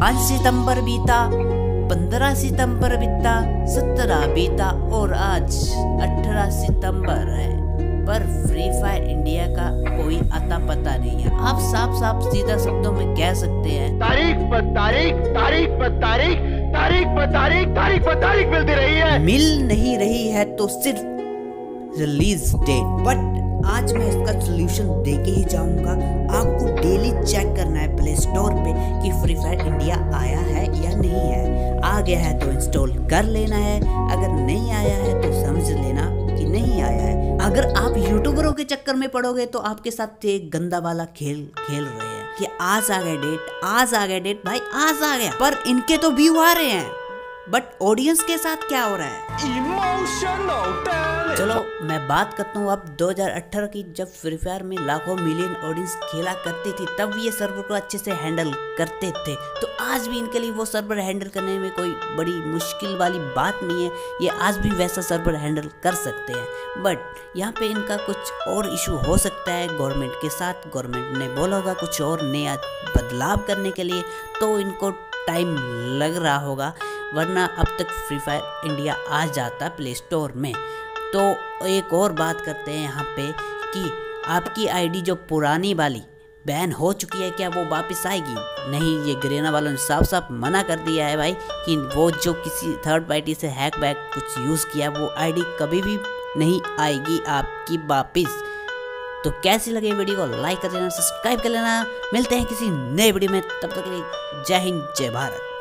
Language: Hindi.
पाँच सितंबर बीता पंद्रह सितंबर बीता सत्रह बीता और आज अठारह सितंबर है। पर फ्री फायर इंडिया का कोई आता पता नहीं है। आप साफ़ साफ़ सीधा शब्दों में कह सकते हैं। तारीख पर तारीख तारीख पर तारीख तारीख पर तारीख तारीख पर तारीख मिलती रही है। मिल नहीं रही है तो सिर्फ़ रिलीज़ डेट बट आज मैं इसका सोल्यूशन दे के ही जाऊँगा। डेली चेक करना है प्ले स्टोर पे कि फ्री फायर इंडिया आया है या नहीं है। आ गया है तो इंस्टॉल कर लेना है। अगर नहीं आया है तो समझ लेना कि नहीं आया है। अगर आप यूट्यूबरों के चक्कर में पड़ोगे तो आपके साथ एक गंदा वाला खेल खेल रहे हैं कि आज आ गया डेट आज आ गया डेट भाई आज आ गया। पर इनके तो व्यू आ रहे हैं। बट ऑडियंस के साथ क्या हो रहा है? चलो मैं बात करता हूँ अब 2018 की जब फ्री फायर में लाखों मिलियन ऑडियंस खेला करती थी तब ये सर्वर को अच्छे से हैंडल करते थे। तो आज भी इनके लिए वो सर्वर हैंडल करने में कोई बड़ी मुश्किल वाली बात नहीं है। ये आज भी वैसा सर्वर हैंडल कर सकते हैं। बट यहाँ पे इनका कुछ और इशू हो सकता है गवर्नमेंट के साथ। गवर्नमेंट ने बोला होगा कुछ और नया बदलाव करने के लिए तो इनको टाइम लग रहा होगा। वरना अब तक फ्री फायर इंडिया आ जाता प्ले स्टोर में। तो एक और बात करते हैं यहाँ पे कि आपकी आईडी जो पुरानी वाली बैन हो चुकी है, क्या वो वापस आएगी? नहीं, ये ग्रेना वालों ने साफ़ साफ़ मना कर दिया है भाई कि वो जो किसी थर्ड पार्टी से हैक बैक कुछ यूज़ किया, वो आईडी कभी भी नहीं आएगी आपकी वापस। तो कैसी लगे वीडियो को लाइक कर लेना सब्सक्राइब कर लेना। मिलते हैं किसी नए वीडियो में, तब तक के लिए जय हिंद, जय भारत।